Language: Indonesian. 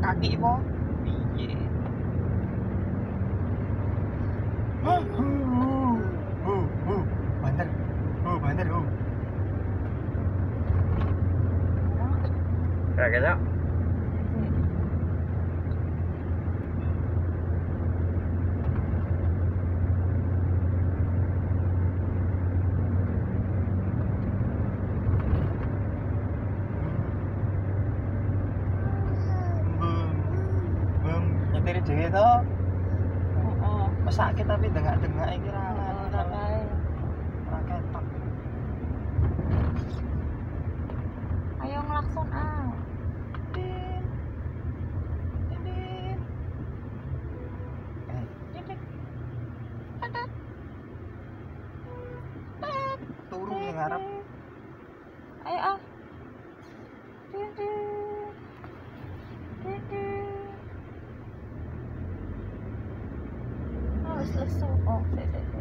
kaki po piye Hah? Huh, huh, huh. banter huh, banter huh. Ora dhewe to Heeh. Mas sakit tapi dengak-dengak iki ra kae. ra ketok Ayo ngelakson ah. Eh, turu ngarep Ayo ah. 是素哦，对对。